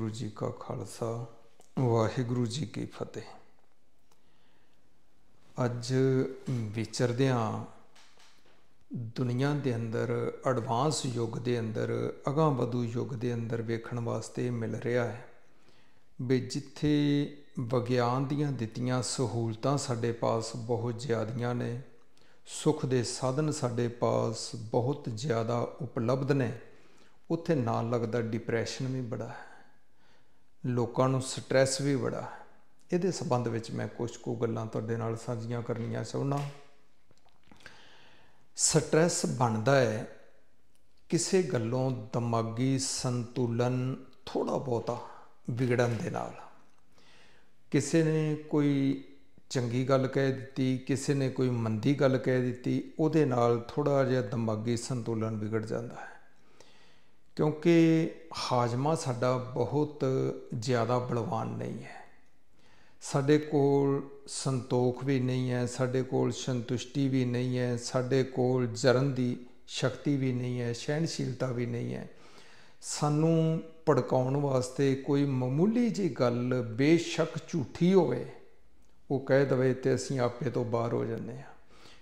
ਗੁਰੂ ਜੀ ਕਾ ਖਾਲਸਾ, ਵਾਹਿਗੁਰੂ ਜੀ ਕੀ ਫਤਿਹ। ਅੱਜ ਵਿਚਰਦਿਆਂ ਦੁਨੀਆ ਦੇ ਅੰਦਰ ਐਡਵਾਂਸ ਯੁੱਗ ਦੇ ਅੰਦਰ, ਅਗਾਂਹ ਵਧੂ ਯੁੱਗ ਦੇ ਅੰਦਰ ਵੇਖਣ ਵਾਸਤੇ ਮਿਲ ਰਿਹਾ ਹੈ ਵੀ ਜਿੱਥੇ ਵਿਗਿਆਨ ਦੀਆਂ ਦਿੱਤੀਆਂ ਸਹੂਲਤਾਂ ਸਾਡੇ ਪਾਸ ਬਹੁਤ ਜ਼ਿਆਦੀਆਂ ਨੇ, ਸੁੱਖ ਦੇ ਸਾਧਨ ਸਾਡੇ ਪਾਸ ਬਹੁਤ ਜ਼ਿਆਦਾ ਉਪਲਬਧ ਨੇ, ਉੱਥੇ ਨਾਲ ਲੱਗਦਾ ਡਿਪਰੈਸ਼ਨ ਵੀ ਬੜਾ ਹੈ। ਲੋਕਾਂ ਨੂੰ ਸਟ੍ਰੈਸ ਵੀ ਬੜਾ ਹੈ। ਇਹਦੇ ਸੰਬੰਧ ਵਿੱਚ ਮੈਂ ਕੁਝ ਕੁ ਗੱਲਾਂ ਤੁਹਾਡੇ ਨਾਲ ਸਾਂਝੀਆਂ ਕਰਨੀਆਂ ਚਾਹੁੰਦਾ ਸਟ੍ਰੈਸ ਬਣਦਾ ਹੈ ਕਿਸੇ ਗੱਲੋਂ ਦਿਮਾਗੀ ਸੰਤੁਲਨ ਥੋੜਾ ਬਹੁਤਾ ਵਿਗੜਨ ਦੇ ਨਾਲ। ਕਿਸੇ ਨੇ ਕੋਈ ਚੰਗੀ ਗੱਲ ਕਹਿ ਦਿੱਤੀ, ਕਿਸੇ ਨੇ ਕੋਈ ਮੰਦੀ ਗੱਲ ਕਹਿ ਦਿੱਤੀ, ਉਹਦੇ ਨਾਲ ਥੋੜਾ ਜਿਹਾ ਦਿਮਾਗੀ ਸੰਤੁਲਨ ਵਿਗੜ ਜਾਂਦਾ ਹੈ। ਕਿਉਂਕਿ ਹਾਜ਼ਮਾ ਸਾਡਾ ਬਹੁਤ ਜ਼ਿਆਦਾ ਬਲਵਾਨ ਨਹੀਂ ਹੈ। ਸਾਡੇ ਕੋਲ ਸੰਤੋਖ ਵੀ ਨਹੀਂ ਹੈ, ਸਾਡੇ ਕੋਲ ਸੰਤੁਸ਼ਟੀ ਵੀ ਨਹੀਂ ਹੈ, ਸਾਡੇ ਕੋਲ ਜਰਨ ਦੀ ਸ਼ਕਤੀ ਵੀ ਨਹੀਂ ਹੈ, ਸਹਿਣਸ਼ੀਲਤਾ ਵੀ ਨਹੀਂ ਹੈ। ਸਾਨੂੰ ਭੜਕਾਉਣ ਵਾਸਤੇ ਕੋਈ ਮਾਮੂਲੀ ਜੀ ਗੱਲ ਬੇਸ਼ੱਕ ਝੂਠੀ ਹੋਵੇ, ਉਹ ਕਹਿ ਦਵੇ ਤੇ ਅਸੀਂ ਆਪੇ ਤੋਂ ਬਾਹਰ ਹੋ ਜੰਨੇ ਆ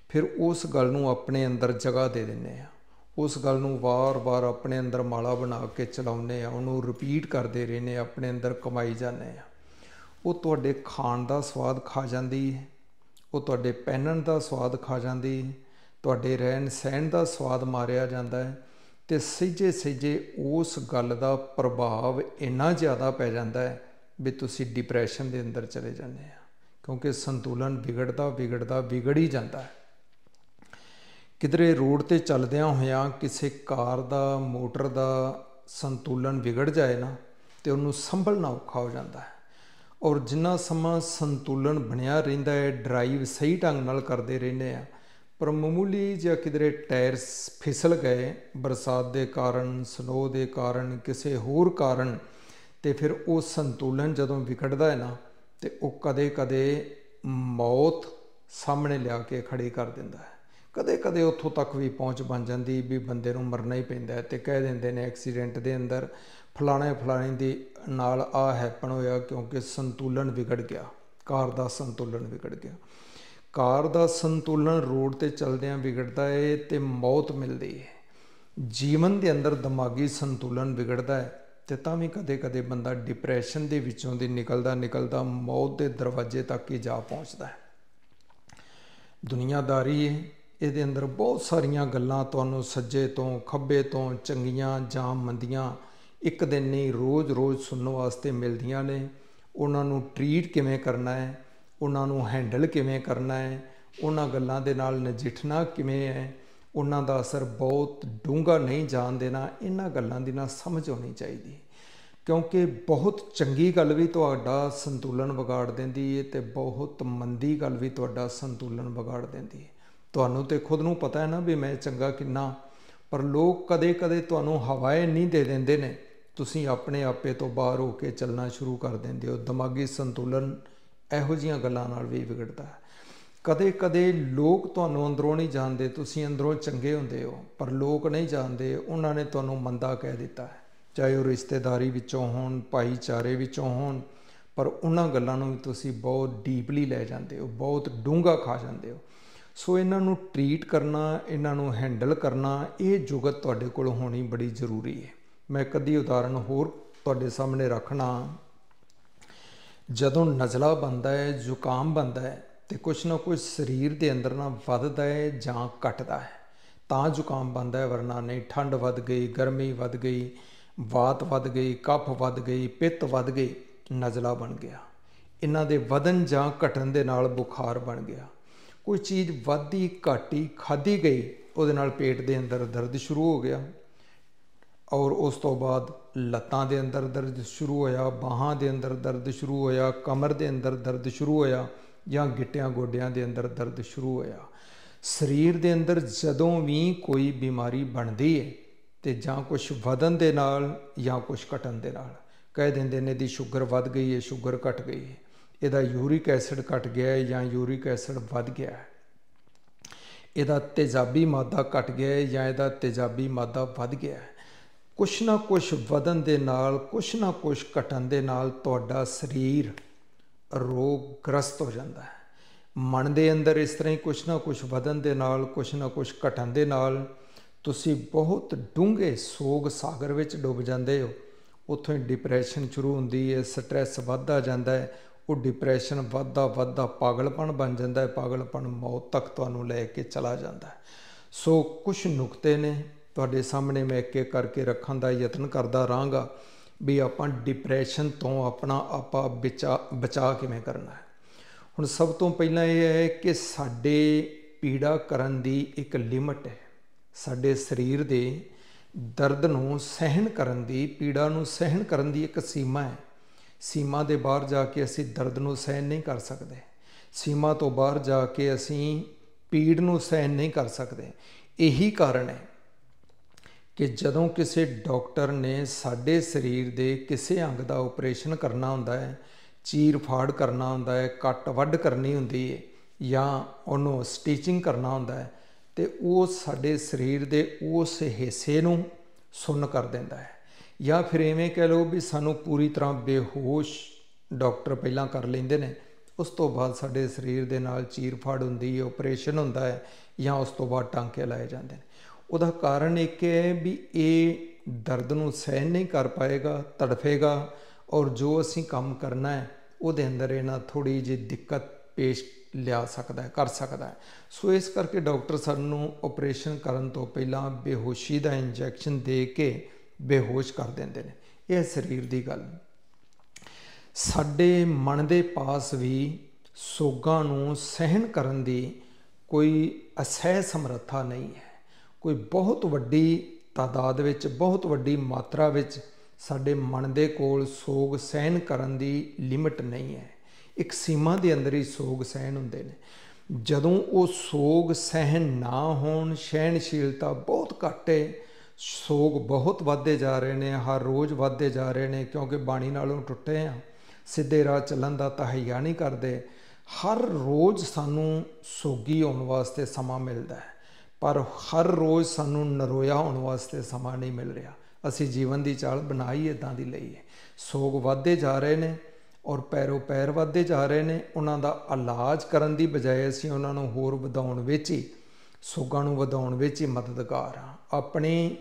ਫਿਰ ਉਸ ਗੱਲ ਨੂੰ ਆਪਣੇ ਅੰਦਰ ਜਗ੍ਹਾ ਦੇ ਦਿੰਨੇ ਆ ਉਸ ਗੱਲ ਨੂੰ ਵਾਰ-ਵਾਰ ਆਪਣੇ ਅੰਦਰ ਮਾਲਾ ਬਣਾ ਕੇ ਚਲਾਉਨੇ ਆ ਉਹਨੂੰ ਰਿਪੀਟ ਕਰਦੇ ਰਹਿੰਦੇ ਆਪਣੇ ਅੰਦਰ ਕਮਾਈ ਜਾਂਦੇ ਆ ਉਹ ਤੁਹਾਡੇ ਖਾਣ ਦਾ ਸਵਾਦ ਖਾ ਜਾਂਦੀ ਹੈ, ਉਹ ਤੁਹਾਡੇ ਪਹਿਨਣ ਦਾ ਸਵਾਦ ਖਾ ਜਾਂਦੀ ਹੈ, ਤੁਹਾਡੇ ਰਹਿਣ ਸਹਿਣ ਦਾ ਸਵਾਦ ਮਾਰਿਆ ਜਾਂਦਾ ਹੈ ਤੇ ਸਹਿਜੇ ਸਹਿਜੇ ਉਸ ਗੱਲ ਦਾ ਪ੍ਰਭਾਵ ਇੰਨਾ ਜ਼ਿਆਦਾ ਪੈ ਜਾਂਦਾ ਹੈ ਵੀ ਤੁਸੀਂ ਡਿਪਰੈਸ਼ਨ ਦੇ ਅੰਦਰ ਚਲੇ ਜਾਂਦੇ ਆ ਕਿਉਂਕਿ ਸੰਤੁਲਨ ਵਿਗੜਦਾ ਵਿਗੜਦਾ ਵਿਗੜ ਹੀ ਜਾਂਦਾ ਹੈ। ਕਿਧਰੇ ਰੋਡ ਤੇ ਚੱਲਦਿਆਂ ਹੋਇਆਂ ਕਿਸੇ ਕਾਰ ਦਾ, ਮੋਟਰ ਦਾ ਸੰਤੁਲਨ ਵਿਗੜ ਜਾਏ ਨਾ, ਤੇ ਉਹਨੂੰ ਸੰਭਲਣਾ ਔਖਾ ਹੋ ਜਾਂਦਾ ਹੈ। ਔਰ ਜਿੰਨਾ ਸਮਾਂ ਸੰਤੁਲਨ ਬਣਿਆ ਰਹਿੰਦਾ ਹੈ, ਡਰਾਈਵ ਸਹੀ ਢੰਗ ਨਾਲ ਕਰਦੇ ਰਹਿੰਦੇ ਆ, ਪਰ ਮਾਮੂਲੀ ਜਿਹਾ ਕਿਧਰੇ ਟਾਇਰ ਫਿਸਲ ਗਏ, ਬਰਸਾਤ ਦੇ ਕਾਰਨ, ਸਨੋ ਦੇ ਕਾਰਨ, ਕਿਸੇ ਹੋਰ ਕਾਰਨ, ਤੇ ਫਿਰ ਉਹ ਸੰਤੁਲਨ ਜਦੋਂ ਵਿਗੜਦਾ ਹੈ ਨਾ, ਤੇ ਉਹ ਕਦੇ-ਕਦੇ ਮੌਤ ਸਾਹਮਣੇ ਲਿਆ ਕੇ ਖੜੀ ਕਰ ਦਿੰਦਾ ਹੈ। ਕਦੇ-ਕਦੇ ਉੱਥੋਂ ਤੱਕ ਵੀ ਪਹੁੰਚ ਬਣ ਜਾਂਦੀ ਵੀ ਬੰਦੇ ਨੂੰ ਮਰਨਾ ਹੀ ਪੈਂਦਾ ਤੇ ਕਹਿ ਦਿੰਦੇ ਨੇ ਐਕਸੀਡੈਂਟ ਦੇ ਅੰਦਰ ਫਲਾਣੇ ਫਲਾਣੇ ਦੇ ਨਾਲ ਆ ਹੈਪਨ ਹੋਇਆ ਕਿਉਂਕਿ ਸੰਤੁਲਨ ਵਿਗੜ ਗਿਆ, ਕਾਰ ਦਾ ਸੰਤੁਲਨ ਵਿਗੜ ਗਿਆ। ਕਾਰ ਦਾ ਸੰਤੁਲਨ ਰੋਡ ਤੇ ਚਲਦਿਆਂ ਵਿਗੜਦਾ ਏ ਤੇ ਮੌਤ ਮਿਲਦੀ ਹੈ ਜੀਵਨ ਦੇ ਅੰਦਰ ਦਿਮਾਗੀ ਸੰਤੁਲਨ ਵਿਗੜਦਾ ਹੈ ਤੇ ਤਾਂ ਵੀ ਕਦੇ-ਕਦੇ ਬੰਦਾ ਡਿਪਰੈਸ਼ਨ ਦੇ ਵਿੱਚੋਂ ਦੀ ਨਿਕਲਦਾ ਨਿਕਲਦਾ ਮੌਤ ਦੇ ਦਰਵਾਜ਼ੇ ਤੱਕ ਹੀ ਜਾ ਪਹੁੰਚਦਾ ਹੈ। ਦੁਨੀਆਦਾਰੀ ਹੈ ਇਹਦੇ ਅੰਦਰ ਬਹੁਤ ਸਾਰੀਆਂ ਗੱਲਾਂ ਤੁਹਾਨੂੰ ਸੱਜੇ ਤੋਂ, ਖੱਬੇ ਤੋਂ, ਚੰਗੀਆਂ ਜਾਂ ਮੰਦੀਆਂ ਇੱਕ ਦਿਨ ਨਹੀਂ ਰੋਜ਼-ਰੋਜ਼ ਸੁਣਨ ਵਾਸਤੇ ਮਿਲਦੀਆਂ ਨੇ। ਉਹਨਾਂ ਨੂੰ ਟਰੀਟ ਕਿਵੇਂ ਕਰਨਾ ਹੈ? ਉਹਨਾਂ ਨੂੰ ਹੈਂਡਲ ਕਿਵੇਂ ਕਰਨਾ ਹੈ? ਉਹਨਾਂ ਗੱਲਾਂ ਦੇ ਨਾਲ ਨਜਿੱਠਣਾ ਕਿਵੇਂ ਹੈ? ਉਹਨਾਂ ਦਾ ਅਸਰ ਬਹੁਤ ਡੂੰਘਾ ਨਹੀਂ ਜਾਣ ਦੇਣਾ। ਇਹਨਾਂ ਗੱਲਾਂ ਦੀ ਨਾ ਸਮਝ ਹੋਣੀ ਚਾਹੀਦੀ ਕਿਉਂਕਿ ਬਹੁਤ ਚੰਗੀ ਗੱਲ ਵੀ ਤੁਹਾਡਾ ਸੰਤੁਲਨ ਵਿਗਾੜ ਦਿੰਦੀ ਹੈ ਤੇ ਬਹੁਤ ਮੰਦੀ ਗੱਲ ਵੀ ਤੁਹਾਡਾ ਸੰਤੁਲਨ ਵਿਗਾੜ ਦਿੰਦੀ ਹੈ। ਤੁਹਾਨੂੰ ਤੇ ਖੁਦ ਨੂੰ ਪਤਾ ਹੈ ਨਾ ਵੀ ਮੈਂ ਚੰਗਾ ਕਿੰਨਾ। ਪਰ ਲੋਕ ਕਦੇ-ਕਦੇ ਤੁਹਾਨੂੰ ਹਵਾਏ ਨਹੀਂ ਦੇ ਦਿੰਦੇ ਨੇ। ਤੁਸੀਂ ਆਪਣੇ ਆਪੇ ਤੋਂ ਬਾਹਰ ਹੋ ਕੇ ਚੱਲਣਾ ਸ਼ੁਰੂ ਕਰ ਦਿੰਦੇ ਹੋ। ਦਿਮਾਗੀ ਸੰਤੁਲਨ ਇਹੋ ਜੀਆਂ ਗੱਲਾਂ ਨਾਲ ਵੀ ਵਿਗੜਦਾ ਹੈ। ਕਦੇ-ਕਦੇ ਲੋਕ ਤੁਹਾਨੂੰ ਅੰਦਰੋਂ ਨਹੀਂ ਜਾਣਦੇ, ਤੁਸੀਂ ਅੰਦਰੋਂ ਚੰਗੇ ਹੁੰਦੇ ਹੋ। ਪਰ ਲੋਕ ਨਹੀਂ ਜਾਣਦੇ, ਉਹਨਾਂ ਨੇ ਤੁਹਾਨੂੰ ਮੰਦਾ ਕਹਿ ਦਿੱਤਾ ਹੈ। ਚਾਹੇ ਉਹ ਰਿਸ਼ਤੇਦਾਰੀ ਵਿੱਚੋਂ ਹੋਣ, ਭਾਈਚਾਰੇ ਵਿੱਚੋਂ ਹੋਣ, ਪਰ ਉਹਨਾਂ ਗੱਲਾਂ ਨੂੰ ਵੀ ਤੁਸੀਂ ਬਹੁਤ ਡੀਪਲੀ ਲੈ ਜਾਂਦੇ ਹੋ, ਬਹੁਤ ਡੂੰਘਾ ਖਾ ਜਾਂਦੇ ਹੋ। ਸੋ ਇਹਨਾਂ ਨੂੰ ਟਰੀਟ ਕਰਨਾ, ਇਹਨਾਂ ਨੂੰ ਹੈਂਡਲ ਕਰਨਾ, ਇਹ ਜੁਗਤ ਤੁਹਾਡੇ ਕੋਲ ਹੋਣੀ ਬੜੀ ਜ਼ਰੂਰੀ ਹੈ। ਮੈਂ ਕਦੀ ਉਦਾਹਰਨ ਹੋਰ ਤੁਹਾਡੇ ਸਾਹਮਣੇ ਰੱਖਣਾ। ਜਦੋਂ ਨਜ਼ਲਾ ਬੰਦਾ ਹੈ, ਜ਼ੁਕਾਮ ਬੰਦਾ ਹੈ ਤੇ ਕੁਛ ਨਾ ਕੁਛ ਸਰੀਰ ਦੇ ਅੰਦਰ ਨਾ ਵੱਧਦਾ ਹੈ ਜਾਂ ਘਟਦਾ ਹੈ, ਤਾਂ ਜ਼ੁਕਾਮ ਬੰਦਾ ਹੈ, ਵਰਨਾ ਨਹੀਂ। ਠੰਡ ਵੱਧ ਗਈ, ਗਰਮੀ ਵੱਧ ਗਈ, ਵਾਤ ਵੱਧ ਗਈ, ਕਫ ਵੱਧ ਗਈ, ਪਿੱਤ ਵੱਧ ਗਈ, ਨਜ਼ਲਾ ਬਣ ਗਿਆ। ਇਹਨਾਂ ਦੇ ਵਧਨ ਜਾਂ ਘਟਣ ਦੇ ਨਾਲ ਬੁਖਾਰ ਬਣ ਗਿਆ। ਕੋਈ ਚੀਜ਼ ਵਾਧੀ ਘਾਟੀ, ਖਾਧੀ ਗਈ, ਉਹਦੇ ਨਾਲ ਪੇਟ ਦੇ ਅੰਦਰ ਦਰਦ ਸ਼ੁਰੂ ਹੋ ਗਿਆ। ਔਰ ਉਸ ਤੋਂ ਬਾਅਦ ਲੱਤਾਂ ਦੇ ਅੰਦਰ ਦਰਦ ਸ਼ੁਰੂ ਹੋਇਆ, ਬਾਹਾਂ ਦੇ ਅੰਦਰ ਦਰਦ ਸ਼ੁਰੂ ਹੋਇਆ, ਕਮਰ ਦੇ ਅੰਦਰ ਦਰਦ ਸ਼ੁਰੂ ਹੋਇਆ, ਜਾਂ ਗਿੱਟਿਆਂ ਗੋਡਿਆਂ ਦੇ ਅੰਦਰ ਦਰਦ ਸ਼ੁਰੂ ਹੋਇਆ। ਸਰੀਰ ਦੇ ਅੰਦਰ ਜਦੋਂ ਵੀ ਕੋਈ ਬਿਮਾਰੀ ਬਣਦੀ ਹੈ ਤੇ ਜਾਂ ਕੁਝ ਵਧਨ ਦੇ ਨਾਲ ਜਾਂ ਕੁਝ ਘਟਣ ਦੇ ਨਾਲ, ਕਹਿ ਦਿੰਦੇ ਨੇ ਦੀ ਸ਼ੂਗਰ ਵੱਧ ਗਈ ਹੈ ਸ਼ੂਗਰ ਘਟ ਗਈ ਹੈ ਇਹਦਾ ਯੂਰਿਕ ਐਸਿਡ ਘਟ ਗਿਆ ਹੈ ਜਾਂ ਯੂਰਿਕ ਐਸਿਡ ਵੱਧ ਗਿਆ ਹੈ। ਇਹਦਾ ਤੇਜ਼ਾਬੀ ਮਾਦਾ ਘਟ ਗਿਆ ਹੈ ਜਾਂ ਇਹਦਾ ਤੇਜ਼ਾਬੀ ਮਾਦਾ ਵੱਧ ਗਿਆ ਹੈ। ਕੁਛ ਨਾ ਕੁਛ ਵਧਨ ਦੇ ਨਾਲ, ਕੁਛ ਨਾ ਕੁਛ ਘਟਣ ਦੇ ਨਾਲ ਤੁਹਾਡਾ ਸਰੀਰ ਰੋਗ ਗ੍ਰਸਤ ਹੋ ਜਾਂਦਾ ਹੈ। ਮਨ ਦੇ ਅੰਦਰ ਇਸ ਤਰ੍ਹਾਂ ਹੀ ਕੁਛ ਨਾ ਕੁਛ ਵਧਨ ਦੇ ਨਾਲ, ਕੁਛ ਨਾ ਕੁਛ ਘਟਣ ਦੇ ਨਾਲ ਤੁਸੀਂ ਬਹੁਤ ਡੂੰਘੇ ਸੋਗ ਸਾਗਰ ਵਿੱਚ ਡੁੱਬ ਜਾਂਦੇ ਹੋ। ਉੱਥੋਂ ਹੀ ਡਿਪਰੈਸ਼ਨ ਸ਼ੁਰੂ ਹੁੰਦੀ ਹੈ ਸਟ੍ਰੈਸ ਵੱਧਦਾ ਜਾਂਦਾ ਹੈ। ਉਹ ਡਿਪਰੈਸ਼ਨ ਵੱਧਦਾ ਵੱਧਦਾ ਪਾਗਲਪਣ ਬਣ ਜਾਂਦਾ ਹੈ, ਪਾਗਲਪਣ ਮੌਤ ਤੱਕ ਤੁਹਾਨੂੰ ਲੈ ਕੇ ਚਲਾ ਜਾਂਦਾ ਹੈ। ਸੋ ਕੁਝ ਨੁਕਤੇ ਨੇ, ਤੁਹਾਡੇ ਸਾਹਮਣੇ ਮੈਂ ਇੱਕ ਇੱਕ ਕਰਕੇ ਰੱਖਣ ਦਾ ਯਤਨ ਕਰਦਾ ਰਹਾਂਗਾ ਵੀ ਆਪਾਂ ਡਿਪਰੈਸ਼ਨ ਤੋਂ ਆਪਣਾ ਆਪਾ ਬਚਾ ਬਚਾ ਕਿਵੇਂ ਕਰਨਾ ਹੈ। ਹੁਣ ਸਭ ਤੋਂ ਪਹਿਲਾਂ ਇਹ ਹੈ ਕਿ ਸਾਡੇ ਪੀੜਾ ਕਰਨ ਦੀ ਇੱਕ ਲਿਮਟ ਹੈ। ਸਾਡੇ ਸਰੀਰ ਦੇ ਦਰਦ ਨੂੰ ਸਹਿਣ ਕਰਨ ਦੀ, ਪੀੜਾ ਨੂੰ ਸਹਿਣ ਕਰਨ ਦੀ ਇੱਕ ਸੀਮਾ ਹੈ। ਸੀਮਾ ਦੇ ਬਾਹਰ ਜਾ ਕੇ ਅਸੀਂ ਦਰਦ ਨੂੰ ਸਹਿਣ ਨਹੀਂ ਕਰ ਸਕਦੇ। ਸੀਮਾ ਤੋਂ ਬਾਹਰ ਜਾ ਕੇ ਅਸੀਂ ਪੀੜ ਨੂੰ ਸਹਿਣ ਨਹੀਂ ਕਰ ਸਕਦੇ। ਇਹੀ ਕਾਰਨ ਹੈ ਕਿ ਜਦੋਂ ਕਿਸੇ ਡਾਕਟਰ ਨੇ ਸਾਡੇ ਸਰੀਰ ਦੇ ਕਿਸੇ ਅੰਗ ਦਾ ਆਪਰੇਸ਼ਨ ਕਰਨਾ ਹੁੰਦਾ ਹੈ, ਚੀਰ ਫਾੜ ਕਰਨਾ ਹੁੰਦਾ ਹੈ, ਕੱਟ ਵੱਢ ਕਰਨੀ ਹੁੰਦੀ ਹੈ ਜਾਂ ਉਹਨੂੰ ਸਟਿਚਿੰਗ ਕਰਨਾ ਹੁੰਦਾ ਹੈ, ਤੇ ਉਹ ਸਾਡੇ ਸਰੀਰ ਦੇ ਉਸ ਹਿੱਸੇ ਨੂੰ ਸੁੰਨ ਕਰ ਦਿੰਦਾ ਹੈ। ਜਾਂ ਫਿਰ ਐਵੇਂ ਕਹਿ ਲਓ ਵੀ ਸਾਨੂੰ ਪੂਰੀ ਤਰ੍ਹਾਂ ਬੇਹੋਸ਼ ਡਾਕਟਰ ਪਹਿਲਾਂ ਕਰ ਲੈਂਦੇ ਨੇ, ਉਸ ਤੋਂ ਬਾਅਦ ਸਾਡੇ ਸਰੀਰ ਦੇ ਨਾਲ ਚੀਰ ਫਾੜ ਹੁੰਦੀ ਹੈ ਆਪਰੇਸ਼ਨ ਹੁੰਦਾ ਹੈ ਜਾਂ ਉਸ ਤੋਂ ਬਾਅਦ ਟਾਂਕੇ ਲਾਏ ਜਾਂਦੇ ਨੇ। ਉਹਦਾ ਕਾਰਨ ਇੱਕ ਹੈ ਵੀ ਇਹ ਦਰਦ ਨੂੰ ਸਹਿਣ ਨਹੀਂ ਕਰ ਪਾਏਗਾ, ਤੜਫੇਗਾ ਔਰ ਜੋ ਅਸੀਂ ਕੰਮ ਕਰਨਾ ਹੈ, ਉਹਦੇ ਅੰਦਰ ਇਹਨਾਂ ਥੋੜੀ ਜਿਹੀ ਦਿੱਕਤ ਪੇਸ਼ ਲਿਆ ਸਕਦਾ ਹੈ, ਕਰ ਸਕਦਾ ਹੈ। ਸੋ ਇਸ ਕਰਕੇ ਡਾਕਟਰ ਸਾਨੂੰ ਆਪਰੇਸ਼ਨ ਕਰਨ ਤੋਂ ਪਹਿਲਾਂ ਬੇਹੋਸ਼ੀ ਦਾ ਇੰਜੈਕਸ਼ਨ ਦੇ ਕੇ ਬੇਹੋਸ਼ ਕਰ ਦਿੰਦੇ ਨੇ। ਇਹ ਸਰੀਰ ਦੀ ਗੱਲ ਸਾਡੇ ਮਨ ਦੇ ਪਾਸ ਵੀ ਸੋਗਾਂ ਨੂੰ ਸਹਿਣ ਕਰਨ ਦੀ ਕੋਈ ਅਸਹਿ ਸਮਰੱਥਾ ਨਹੀਂ ਹੈ। ਕੋਈ ਬਹੁਤ ਵੱਡੀ ਤਾਦਾਦ ਵਿੱਚ, ਬਹੁਤ ਵੱਡੀ ਮਾਤਰਾ ਵਿੱਚ ਸਾਡੇ ਮਨ ਦੇ ਕੋਲ ਸੋਗ ਸਹਿਣ ਕਰਨ ਦੀ ਲਿਮਟ ਨਹੀਂ ਹੈ। ਇੱਕ ਸੀਮਾ ਦੇ ਅੰਦਰ ਹੀ ਸੋਗ ਸਹਿਣ ਹੁੰਦੇ ਨੇ। ਜਦੋਂ ਉਹ ਸੋਗ ਸਹਿਣ ਨਾ ਹੋਣ, ਸਹਿਣਸ਼ੀਲਤਾ ਬਹੁਤ ਘੱਟ ਹੈ ਸੋਗ ਬਹੁਤ ਵੱਧਦੇ ਜਾ ਰਹੇ ਨੇ, ਹਰ ਰੋਜ਼ ਵੱਧਦੇ ਜਾ ਰਹੇ ਨੇ, ਕਿਉਂਕਿ ਬਾਣੀ ਨਾਲੋਂ ਟੁੱਟੇ ਆ। ਸਿੱਧੇ ਰਾਹ ਚੱਲਣ ਦਾ ਤਹਈਆ ਨਹੀਂ ਕਰਦੇ। ਹਰ ਰੋਜ਼ ਸਾਨੂੰ ਸੋਗੀ ਹੋਣ ਵਾਸਤੇ ਸਮਾਂ ਮਿਲਦਾ ਹੈ। ਪਰ ਹਰ ਰੋਜ਼ ਸਾਨੂੰ ਨਰੋਇਆ ਹੋਣ ਵਾਸਤੇ ਸਮਾਂ ਨਹੀਂ ਮਿਲ ਰਿਹਾ। ਅਸੀਂ ਜੀਵਨ ਦੀ ਚਾਲ ਬਣਾਈ ਇਦਾਂ ਦੀ ਲਈ ਹੈ। ਸੋਗ ਵੱਧਦੇ ਜਾ ਰਹੇ ਨੇ ਔਰ ਪੈਰੋ ਪੈਰ ਵੱਧਦੇ ਜਾ ਰਹੇ ਨੇ। ਉਹਨਾਂ ਦਾ ਇਲਾਜ ਕਰਨ ਦੀ ਬਜਾਏ ਅਸੀਂ ਉਹਨਾਂ ਨੂੰ ਹੋਰ ਵਧਾਉਣ ਵਿੱਚ ਹੀ ਸੋਗਾਂ ਨੂੰ ਵਧਾਉਣ ਵਿੱਚ ਹੀ ਮਦਦਗਾਰ ਆ ਆਪਣੇ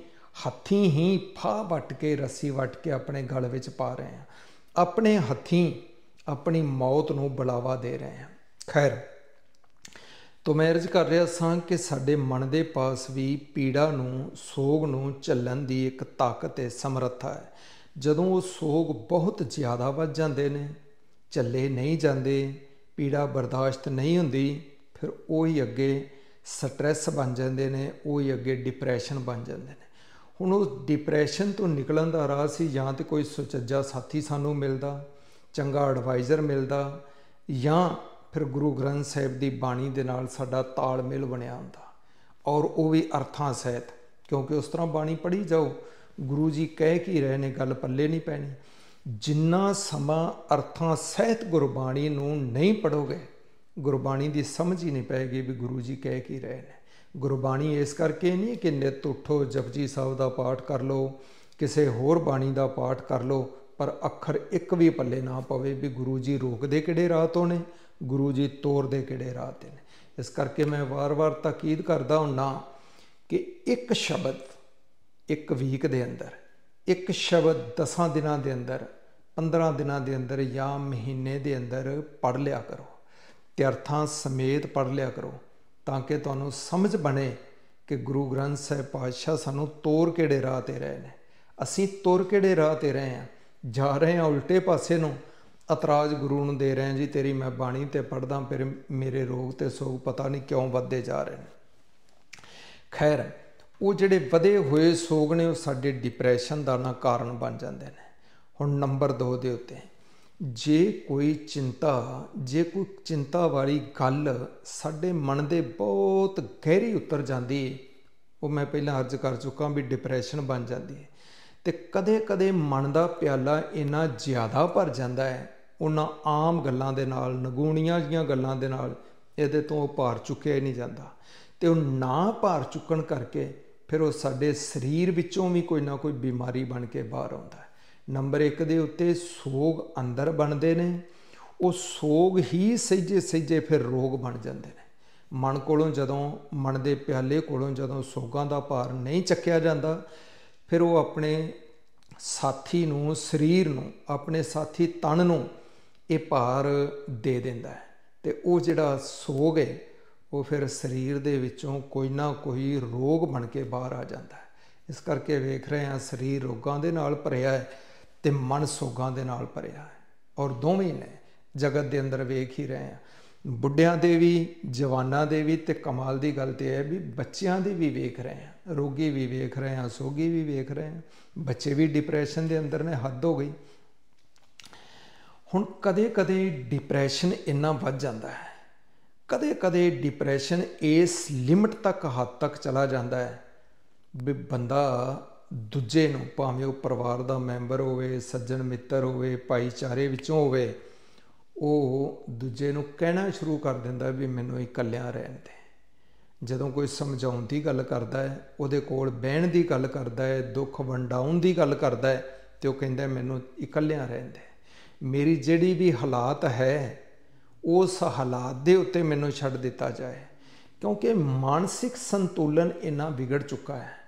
ਹੱਥੀਂ ਹੀ ਫਾਹ ਵੱਟ ਕੇ, ਰੱਸੀ ਵੱਟ ਕੇ ਆਪਣੇ ਗਲ ਵਿੱਚ ਪਾ ਰਹੇ ਆ ਆਪਣੇ ਹੱਥੀਂ ਆਪਣੀ ਮੌਤ ਨੂੰ ਬੁਲਾਵਾ ਦੇ ਰਹੇ ਆ ਖੈਰ, ਤੋਂ ਮੈਂ ਅਰਜ਼ ਕਰ ਰਿਹਾ ਸਾਂ ਕਿ ਸਾਡੇ ਮਨ ਦੇ ਪਾਸ ਵੀ ਪੀੜਾ ਨੂੰ, ਸੋਗ ਨੂੰ ਝੱਲਣ ਦੀ ਇੱਕ ਤਾਕਤ ਹੈ ਸਮਰੱਥਾ ਹੈ। ਜਦੋਂ ਉਹ ਸੋਗ ਬਹੁਤ ਜ਼ਿਆਦਾ ਵੱਧ ਜਾਂਦੇ ਨੇ, ਝੱਲੇ ਨਹੀਂ ਜਾਂਦੇ, ਪੀੜਾ ਬਰਦਾਸ਼ਤ ਨਹੀਂ ਹੁੰਦੀ, ਫਿਰ ਉਹ ਹੀ ਅੱਗੇ ਸਟ੍ਰੈਸ ਬਣ ਜਾਂਦੇ ਨੇ, ਉਹ ਹੀ ਅੱਗੇ ਡਿਪਰੈਸ਼ਨ ਬਣ ਜਾਂਦੇ ਨੇ। ਹੁਣ ਉਸ ਡਿਪਰੈਸ਼ਨ ਤੋਂ ਨਿਕਲਣ ਦਾ ਰਾਹ ਸੀ, ਜਾਂ ਤੇ ਕੋਈ ਸੁਚੱਜਾ ਸਾਥੀ ਸਾਨੂੰ ਮਿਲਦਾ, ਚੰਗਾ ਐਡਵਾਈਜ਼ਰ ਮਿਲਦਾ, ਜਾਂ ਫਿਰ ਗੁਰੂ ਗ੍ਰੰਥ ਸਾਹਿਬ ਦੀ ਬਾਣੀ ਦੇ ਨਾਲ ਸਾਡਾ ਤਾਲਮੇਲ ਬਣਿਆ ਹੁੰਦਾ। ਔਰ ਉਹ ਵੀ ਅਰਥਾਂ ਸਹਿਤ, ਕਿਉਂਕਿ ਉਸ ਤਰ੍ਹਾਂ ਬਾਣੀ ਪੜ੍ਹੀ ਜਾਓ, ਗੁਰੂ ਜੀ ਕਹਿ ਕੀ ਰਹੇ ਨੇ, ਗੱਲ ਪੱਲੇ ਨਹੀਂ ਪੈਣੀ। ਜਿੰਨਾ ਸਮਾਂ ਅਰਥਾਂ ਸਹਿਤ ਗੁਰਬਾਣੀ ਨੂੰ ਨਹੀਂ ਪੜੋਗੇ ਗੁਰਬਾਣੀ ਦੀ ਸਮਝ ਹੀ ਨਹੀਂ ਪੈਗੀ ਵੀ ਗੁਰੂ ਜੀ ਕਹਿ ਕੀ ਰਹੇ ਨੇ। ਗੁਰਬਾਣੀ ਇਸ ਕਰਕੇ ਨਹੀਂ ਕਿ ਨਿਤ ਉਠੋ ਜਪਜੀ ਸਾਹਿਬ ਦਾ ਪਾਠ ਕਰ ਲਓ, ਕਿਸੇ ਹੋਰ ਬਾਣੀ ਦਾ ਪਾਠ ਕਰ ਲਓ, ਪਰ ਅੱਖਰ ਇੱਕ ਵੀ ਪੱਲੇ ਨਾ ਪਵੇ ਵੀ ਗੁਰੂ ਜੀ ਰੋਕਦੇ ਕਿਹੜੇ ਰਾਹ ਤੋਂ ਨੇ ਗੁਰੂ ਜੀ ਤੋਰਦੇ ਕਿਹੜੇ ਰਾਹ ਤੇ ਨੇ। ਇਸ ਕਰਕੇ ਮੈਂ ਵਾਰ-ਵਾਰ ਤਾਕੀਦ ਕਰਦਾ ਹੁੰਨਾ ਕਿ ਇੱਕ ਸ਼ਬਦ ਇੱਕ ਵੀਕ ਦੇ ਅੰਦਰ, ਇੱਕ ਸ਼ਬਦ 10 ਦਿਨਾਂ ਦੇ ਅੰਦਰ 15 ਦਿਨਾਂ ਦੇ ਅੰਦਰ ਜਾਂ ਮਹੀਨੇ ਦੇ ਅੰਦਰ ਪੜ ਲਿਆ ਕਰੋ। ਤੇ ਅਰਥਾਂ ਸਮੇਤ ਪੜ ਲਿਆ ਕਰੋ, ਤਾਂ ਕਿ ਤੁਹਾਨੂੰ ਸਮਝ ਬਣੇ ਕਿ ਗੁਰੂ ਗ੍ਰੰਥ ਸਾਹਿਬ ਪਾਤਸ਼ਾਹ ਸਾਨੂੰ ਤੋਰ ਕਿਹੜੇ ਰਾਹ ਤੇ ਰਹੇ ਨੇ। ਅਸੀਂ ਤੁਰ ਕਿਹੜੇ ਰਾਹ ਤੇ ਰਹੇ ਹਾਂ? ਜਾ ਰਹੇ ਹਾਂ ਉਲਟੇ ਪਾਸੇ ਨੂੰ। ਅਤਰਾਜ ਗੁਰੂ ਨੂੰ ਦੇ ਰਹੇ ਹਾਂ, ਜੀ, ਤੇਰੀ ਮੈਂ ਬਾਣੀ ਤੇ ਪੜਦਾ ਫਿਰ ਮੇਰੇ ਰੋਗ ਤੇ ਸੋਗ ਪਤਾ ਨਹੀਂ ਕਿਉਂ ਵੱਧਦੇ ਜਾ ਰਹੇ ਨੇ। ਖੈਰ, ਉਹ ਜਿਹੜੇ ਵਧੇ ਹੋਏ ਸੋਗ ਨੇ, ਉਹ ਸਾਡੇ ਡਿਪਰੈਸ਼ਨ ਦਾ ਨਾ ਕਾਰਨ ਬਣ ਜਾਂਦੇ ਨੇ। ਹੁਣ ਨੰਬਰ 2 ਦੇ ਉੱਤੇ। ਜੇ ਕੋਈ ਚਿੰਤਾ, ਜੇ ਕੋਈ ਚਿੰਤਾ ਵਾਲੀ ਗੱਲ ਸਾਡੇ ਮਨ ਦੇ ਬਹੁਤ ਗਹਿਰੀ ਉਤਰ ਜਾਂਦੀ ਹੈ ਉਹ ਮੈਂ ਪਹਿਲਾਂ ਅਰਜ਼ ਕਰ ਚੁੱਕਾ ਵੀ ਡਿਪਰੈਸ਼ਨ ਬਣ ਜਾਂਦੀ ਹੈ। ਤੇ ਕਦੇ-ਕਦੇ ਮਨ ਦਾ ਪਿਆਲਾ ਇੰਨਾ ਜ਼ਿਆਦਾ ਭਰ ਜਾਂਦਾ ਹੈ, ਉਹਨਾਂ ਆਮ ਗੱਲਾਂ ਦੇ ਨਾਲ, ਨਗੂਣੀਆਂ ਜੀਆਂ ਗੱਲਾਂ ਦੇ ਨਾਲ ਇਹਦੇ ਤੋਂ ਭਾਰ ਚੁੱਕਿਆ ਹੀ ਨਹੀਂ ਜਾਂਦਾ। ਤੇ ਉਹ ਨਾ ਭਾਰ ਚੁੱਕਣ ਕਰਕੇ ਫਿਰ ਉਹ ਸਾਡੇ ਸਰੀਰ ਵਿੱਚੋਂ ਵੀ ਕੋਈ ਨਾ ਕੋਈ ਬਿਮਾਰੀ ਬਣ ਕੇ ਬਾਹਰ ਆਉਂਦਾ ਹੈ। ਨੰਬਰ 1 ਦੇ ਉੱਤੇ ਸੋਗ ਅੰਦਰ ਬਣਦੇ ਨੇ, ਉਹ ਸੋਗ ਹੀ ਸਹਿਜੇ ਸਹਿਜੇ ਫਿਰ ਰੋਗ ਬਣ ਜਾਂਦੇ ਨੇ। ਮਨ ਕੋਲੋਂ ਜਦੋਂ, ਮਨ ਦੇ ਪਿਆਲੇ ਕੋਲੋਂ ਜਦੋਂ ਸੋਗਾਂ ਦਾ ਭਾਰ ਨਹੀਂ ਚੱਕਿਆ ਜਾਂਦਾ, ਫਿਰ ਉਹ ਆਪਣੇ ਸਾਥੀ ਨੂੰ, ਸਰੀਰ ਨੂੰ, ਆਪਣੇ ਸਾਥੀ ਤਨ ਨੂੰ ਇਹ ਭਾਰ ਦੇ ਦਿੰਦਾ ਹੈ। ਤੇ ਉਹ ਜਿਹੜਾ ਸੋਗ ਹੈ, ਉਹ ਫਿਰ ਸਰੀਰ ਦੇ ਵਿੱਚੋਂ ਕੋਈ ਨਾ ਕੋਈ ਰੋਗ ਬਣ ਕੇ ਬਾਹਰ ਆ ਜਾਂਦਾ ਹੈ। ਇਸ ਕਰਕੇ ਵੇਖ ਰਹੇ ਹਾਂ, ਸਰੀਰ ਰੋਗਾਂ ਦੇ ਨਾਲ ਭਰਿਆ ਹੈ। ਤੇ ਮਨ ਸੋਗਾਂ ਦੇ ਨਾਲ ਭਰਿਆ ਹੈ। ਔਰ ਦੋਵੇਂ ਨੇ ਜਗਤ ਦੇ ਅੰਦਰ ਵੇਖ ਹੀ ਰਹੇ ਹਾਂ। ਬੁੱਢਿਆਂ ਦੇ ਵੀ, ਜਵਾਨਾਂ ਦੇ ਵੀ ਤੇ ਕਮਾਲ ਦੀ ਗੱਲ ਤੇ ਹੈ ਵੀ ਬੱਚਿਆਂ ਦੇ ਵੀ ਵੇਖ ਰਹੇ ਹਾਂ। ਰੋਗੀ ਵੀ ਵੇਖ ਰਹੇ ਹਾਂ, ਸੋਗੀ ਵੀ ਵੇਖ ਰਹੇ ਹਾਂ। ਬੱਚੇ ਵੀ ਡਿਪਰੈਸ਼ਨ ਦੇ ਅੰਦਰ ਨੇ, ਹੱਦ ਹੋ ਗਈ। ਹੁਣ ਕਦੇ-ਕਦੇ ਡਿਪਰੈਸ਼ਨ ਇੰਨਾ ਵੱਧ ਜਾਂਦਾ ਹੈ। ਕਦੇ-ਕਦੇ ਡਿਪਰੈਸ਼ਨ ਇਸ ਲਿਮਟ ਤੱਕ ਹੱਦ ਤੱਕ ਚਲਾ ਜਾਂਦਾ ਹੈ। ਵੀ ਬੰਦਾ ਦੂਜੇ ਨੂੰ, ਭਾਵੇਂ ਉਹ ਪਰਿਵਾਰ ਦਾ ਮੈਂਬਰ ਹੋਵੇ, ਸੱਜਣ ਮਿੱਤਰ ਹੋਵੇ, ਭਾਈਚਾਰੇ ਵਿੱਚੋਂ ਹੋਵੇ, ਉਹ ਦੂਜੇ ਨੂੰ ਕਹਿਣਾ ਸ਼ੁਰੂ ਕਰ ਦਿੰਦਾ ਵੀ ਮੈਨੂੰ ਇਕੱਲਿਆਂ ਰਹਿਣ ਦੇ। ਜਦੋਂ ਕੋਈ ਸਮਝਾਉਣ ਦੀ ਗੱਲ ਕਰਦਾ ਹੈ, ਉਹਦੇ ਕੋਲ ਬਹਿਣ ਦੀ ਗੱਲ ਕਰਦਾ ਹੈ, ਦੁੱਖ ਵੰਡਾਉਣ ਦੀ ਗੱਲ ਕਰਦਾ ਹੈ, ਤੇ ਉਹ ਕਹਿੰਦਾ ਮੈਨੂੰ ਇਕੱਲਿਆਂ ਰਹਿਣ ਦੇ। ਮੇਰੀ ਜਿਹੜੀ ਵੀ ਹਾਲਾਤ ਹੈ, ਉਸ ਹਾਲਾਤ ਦੇ ਉੱਤੇ ਮੈਨੂੰ ਛੱਡ ਦਿੱਤਾ ਜਾਏ, ਕਿਉਂਕਿ ਮਾਨਸਿਕ ਸੰਤੁਲਨ ਇੰਨਾ ਵਿਗੜ ਚੁੱਕਾ ਹੈ।